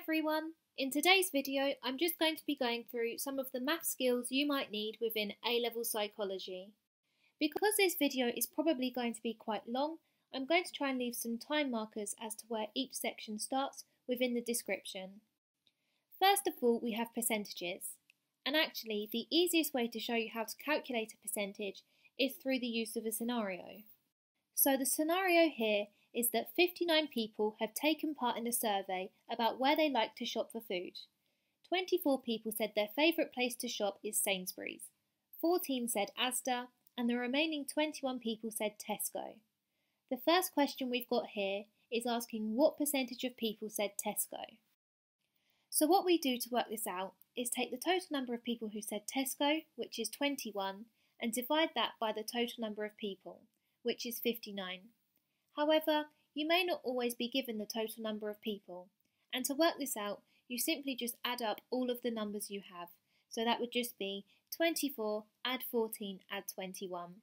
everyone! In today's video I'm just going to be going through some of the math skills you might need within A-level psychology. Because this video is probably going to be quite long, I'm going to try and leave some time markers as to where each section starts within the description. First of all we have percentages, and actually the easiest way to show you how to calculate a percentage is through the use of a scenario. So the scenario here is that 59 people have taken part in a survey about where they like to shop for food. 24 people said their favourite place to shop is Sainsbury's, 14 said Asda, and the remaining 21 people said Tesco. The first question we've got here is asking what percentage of people said Tesco. So what we do to work this out is take the total number of people who said Tesco, which is 21, and divide that by the total number of people, which is 59. However, you may not always be given the total number of people, and to work this out, you simply just add up all of the numbers you have. So that would just be 24 add 14 add 21.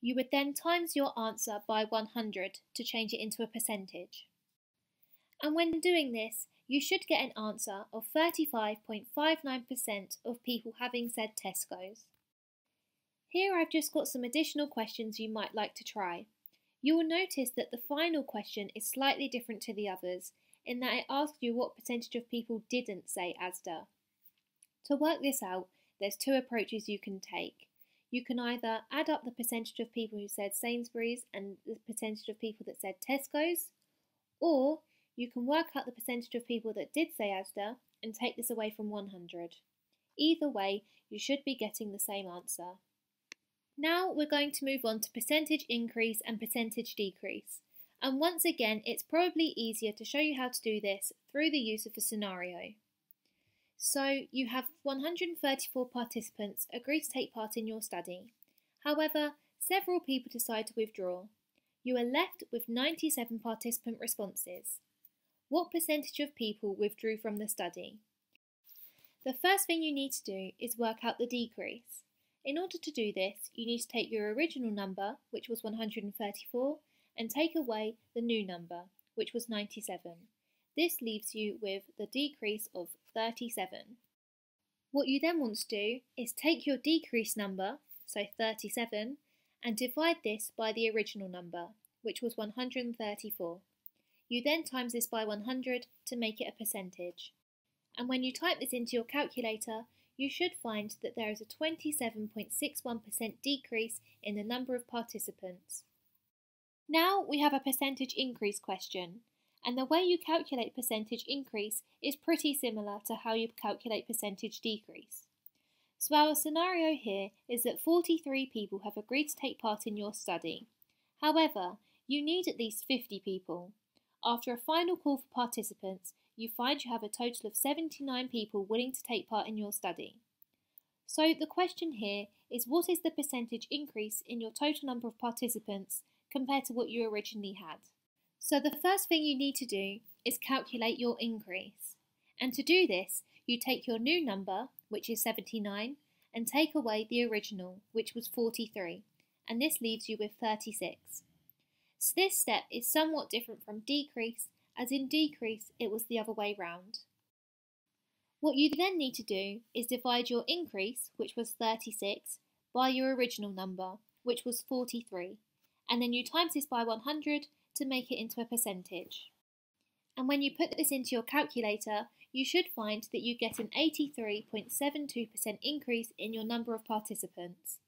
You would then times your answer by 100 to change it into a percentage. And when doing this, you should get an answer of 35.59% of people having said Tesco's. Here I've just got some additional questions you might like to try. You will notice that the final question is slightly different to the others in that it asks you what percentage of people didn't say Asda. To work this out, there's two approaches you can take. You can either add up the percentage of people who said Sainsbury's and the percentage of people that said Tesco's, or you can work out the percentage of people that did say Asda and take this away from 100. Either way, you should be getting the same answer. Now we're going to move on to percentage increase and percentage decrease. And once again, it's probably easier to show you how to do this through the use of a scenario. So you have 134 participants agree to take part in your study. However, several people decide to withdraw. You are left with 97 participant responses. What percentage of people withdrew from the study? The first thing you need to do is work out the decrease. In order to do this, you need to take your original number, which was 134, and take away the new number, which was 97. This leaves you with the decrease of 37. What you then want to do is take your decrease number, so 37, and divide this by the original number, which was 134. You then times this by 100 to make it a percentage. And when you type this into your calculator, you should find that there is a 27.61% decrease in the number of participants. Now we have a percentage increase question, and the way you calculate percentage increase is pretty similar to how you calculate percentage decrease. So our scenario here is that 43 people have agreed to take part in your study. However, you need at least 50 people. After a final call for participants, you find you have a total of 79 people willing to take part in your study. So the question here is what is the percentage increase in your total number of participants compared to what you originally had? So the first thing you need to do is calculate your increase. And to do this, you take your new number, which is 79, and take away the original, which was 43, and this leaves you with 36. So this step is somewhat different from decrease as in decrease it was the other way round. What you then need to do is divide your increase, which was 36, by your original number, which was 43, and then you times this by 100 to make it into a percentage. And when you put this into your calculator, you should find that you get an 83.72% increase in your number of participants.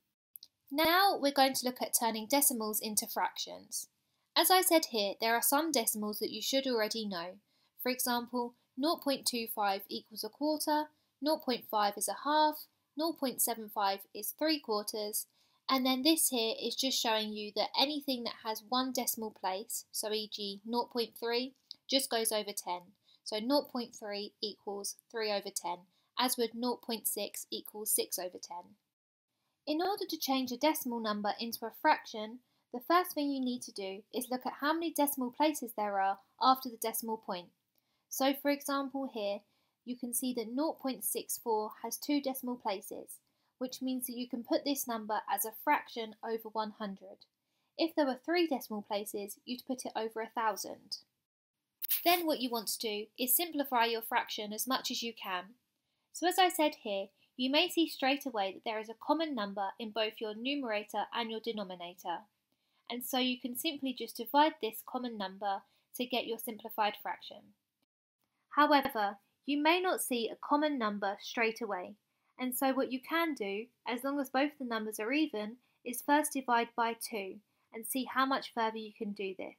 Now we're going to look at turning decimals into fractions. As I said here, there are some decimals that you should already know. For example, 0.25 equals a quarter, 0.5 is a half, 0.75 is three quarters, and then this here is just showing you that anything that has one decimal place, so e.g. 0.3, just goes over 10. So 0.3 equals 3 over 10, as would 0.6 equals 6 over 10. In order to change a decimal number into a fraction, the first thing you need to do is look at how many decimal places there are after the decimal point. So for example here, you can see that 0.64 has two decimal places, which means that you can put this number as a fraction over 100. If there were three decimal places, you'd put it over a thousand. Then what you want to do is simplify your fraction as much as you can. So as I said here, you may see straight away that there is a common number in both your numerator and your denominator. And so you can simply just divide this common number to get your simplified fraction. However, you may not see a common number straight away. And so what you can do, as long as both the numbers are even, is first divide by 2 and see how much further you can do this.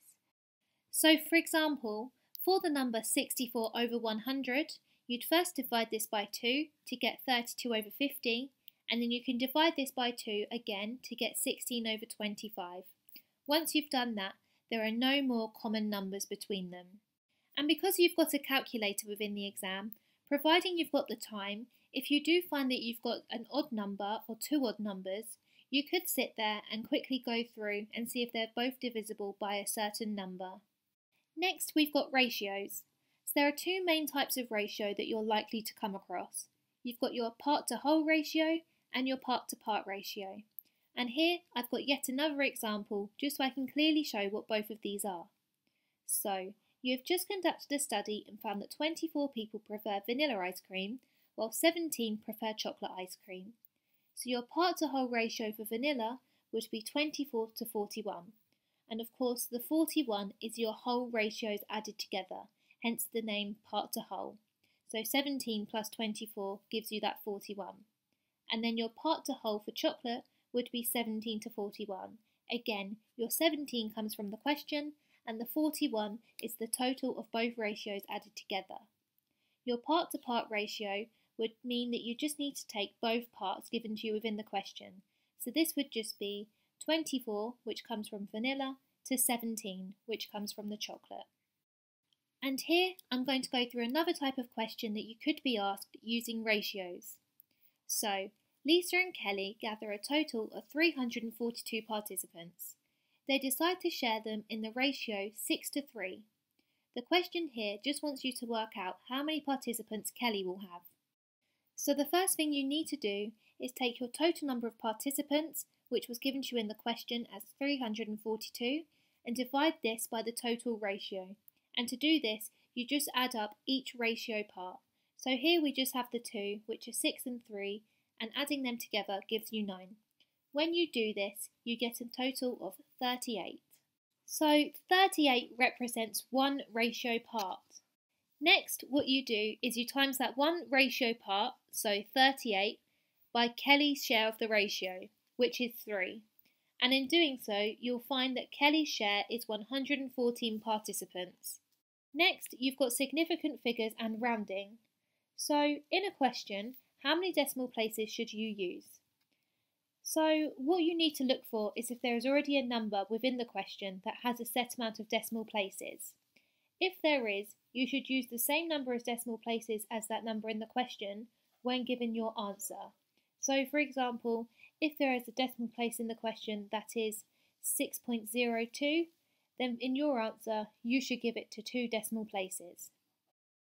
So for example, for the number 64 over 100, you'd first divide this by 2 to get 32 over 50, and then you can divide this by 2 again to get 16 over 25. Once you've done that, there are no more common numbers between them. And because you've got a calculator within the exam, providing you've got the time, if you do find that you've got an odd number or two odd numbers, you could sit there and quickly go through and see if they're both divisible by a certain number. Next, we've got ratios. So there are two main types of ratio that you're likely to come across. You've got your part to whole ratio and your part to part ratio. And here I've got yet another example just so I can clearly show what both of these are. So, you have just conducted a study and found that 24 people prefer vanilla ice cream while 17 prefer chocolate ice cream. So your part to whole ratio for vanilla would be 24 to 41 and of course the 41 is your whole ratios added together, hence the name part to whole. So 17 plus 24 gives you that 41. And then your part to whole for chocolate would be 17 to 41. Again, your 17 comes from the question, and the 41 is the total of both ratios added together. Your part to part ratio would mean that you just need to take both parts given to you within the question. So this would just be 24, which comes from vanilla, to 17, which comes from the chocolate. And here I'm going to go through another type of question that you could be asked using ratios. So, Lisa and Kelly gather a total of 342 participants. They decide to share them in the ratio 6 to 3. The question here just wants you to work out how many participants Kelly will have. So the first thing you need to do is take your total number of participants, which was given to you in the question as 342, and divide this by the total ratio. And to do this, you just add up each ratio part. So here we just have the two, which are 6 and 3, and adding them together gives you 9. When you do this, you get a total of 38. So 38 represents one ratio part. Next, what you do is you times that one ratio part, so 38, by Kelly's share of the ratio, which is 3. And in doing so, you'll find that Kelly's share is 114 participants. Next, you've got significant figures and rounding. So, in a question, how many decimal places should you use? So, what you need to look for is if there is already a number within the question that has a set amount of decimal places. If there is, you should use the same number of decimal places as that number in the question when given your answer. So, for example, if there is a decimal place in the question that is 6.02, then in your answer you should give it to two decimal places.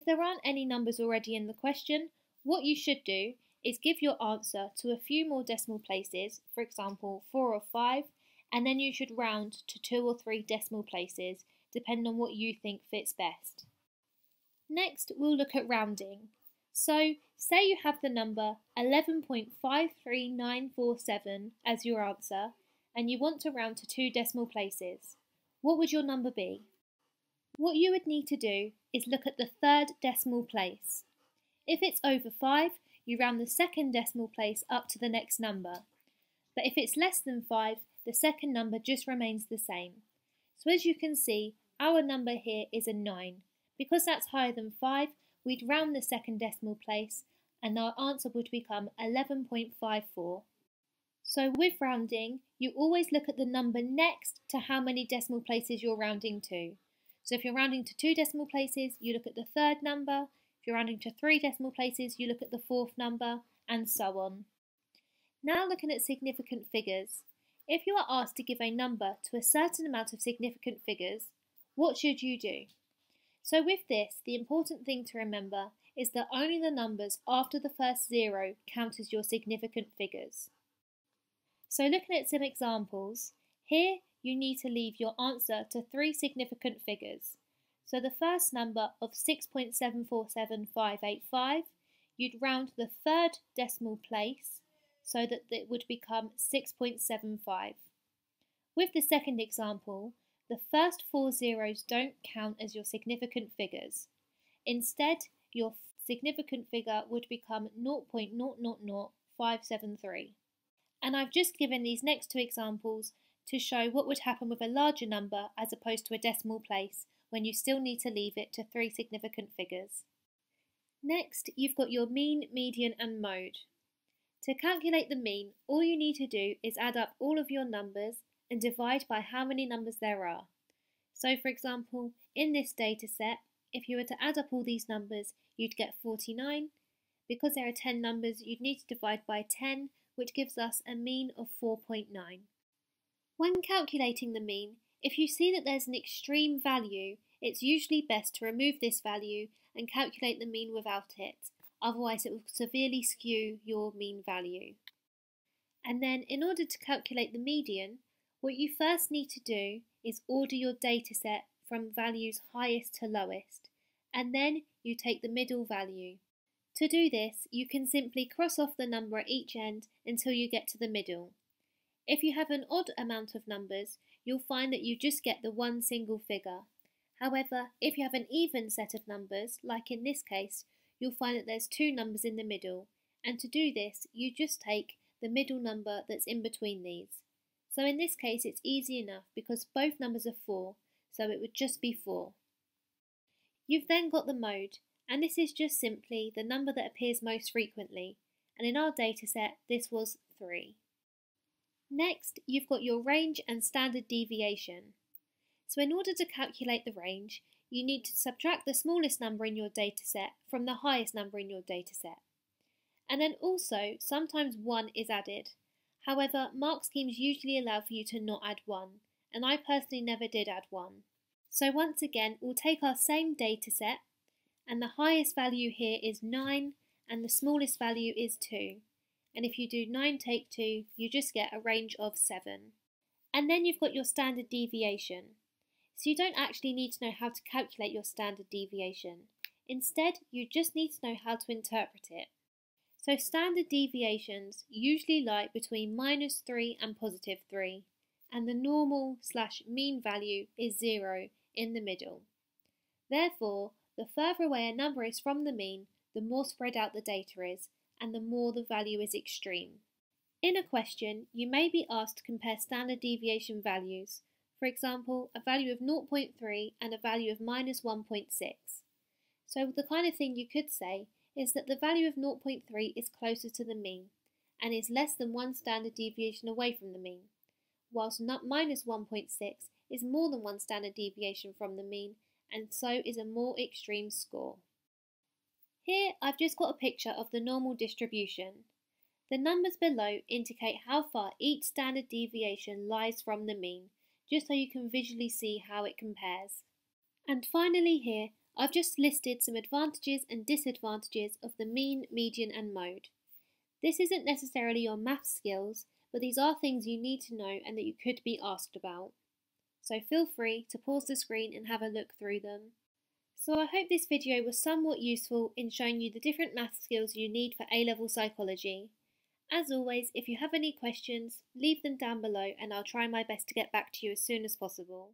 If there aren't any numbers already in the question, what you should do is give your answer to a few more decimal places, for example 4 or 5, and then you should round to 2 or 3 decimal places, depending on what you think fits best. Next, we'll look at rounding. So, say you have the number 11.53947 as your answer, and you want to round to two decimal places. What would your number be? What you would need to do is look at the third decimal place. If it's over 5, you round the second decimal place up to the next number. But if it's less than 5, the second number just remains the same. So as you can see, our number here is a 9. Because that's higher than 5, we'd round the second decimal place and our answer would become 11.54. So with rounding, you always look at the number next to how many decimal places you're rounding to. So if you're rounding to two decimal places, you look at the third number. If you're rounding to three decimal places, you look at the fourth number, and so on. Now looking at significant figures. If you are asked to give a number to a certain amount of significant figures, what should you do? So with this, the important thing to remember is that only the numbers after the first zero count as your significant figures. So looking at some examples, here you need to leave your answer to three significant figures. So the first number of 6.747585, you'd round the third decimal place so that it would become 6.75. With the second example, the first four zeros don't count as your significant figures. Instead, your significant figure would become 0.000573. And I've just given these next two examples to show what would happen with a larger number as opposed to a decimal place when you still need to leave it to three significant figures. Next, you've got your mean, median and mode. To calculate the mean, all you need to do is add up all of your numbers and divide by how many numbers there are. So for example, in this data set, if you were to add up all these numbers, you'd get 49. Because there are 10 numbers, you'd need to divide by 10, which gives us a mean of 4.9. When calculating the mean, if you see that there's an extreme value, it's usually best to remove this value and calculate the mean without it, otherwise it will severely skew your mean value. And then in order to calculate the median, what you first need to do is order your dataset from values highest to lowest, and then you take the middle value. To do this, you can simply cross off the number at each end until you get to the middle. If you have an odd amount of numbers, you'll find that you just get the one single figure. However, if you have an even set of numbers, like in this case, you'll find that there's two numbers in the middle, and to do this, you just take the middle number that's in between these. So in this case, it's easy enough because both numbers are 4, so it would just be 4. You've then got the mode, and this is just simply the number that appears most frequently, and in our dataset, this was 3. Next, you've got your range and standard deviation. So in order to calculate the range, you need to subtract the smallest number in your dataset from the highest number in your dataset. And then also, sometimes 1 is added. However, mark schemes usually allow for you to not add 1, and I personally never did add 1. So once again, we'll take our same dataset, and the highest value here is 9, and the smallest value is 2 and if you do 9 take 2, you just get a range of 7. And then you've got your standard deviation. So you don't actually need to know how to calculate your standard deviation. Instead, you just need to know how to interpret it. So standard deviations usually lie between minus 3 and positive 3, and the normal slash mean value is 0 in the middle. Therefore, the further away a number is from the mean, the more spread out the data is, and the more the value is extreme. In a question, you may be asked to compare standard deviation values, for example, a value of 0.3 and a value of minus 1.6. So the kind of thing you could say is that the value of 0.3 is closer to the mean and is less than one standard deviation away from the mean, whilst minus 1.6 is more than one standard deviation from the mean and so is a more extreme score. Here I've just got a picture of the normal distribution. The numbers below indicate how far each standard deviation lies from the mean, just so you can visually see how it compares. And finally here, I've just listed some advantages and disadvantages of the mean, median and mode. This isn't necessarily your math skills, but these are things you need to know and that you could be asked about. So feel free to pause the screen and have a look through them. So I hope this video was somewhat useful in showing you the different math skills you need for A-level psychology. As always, if you have any questions, leave them down below and I'll try my best to get back to you as soon as possible.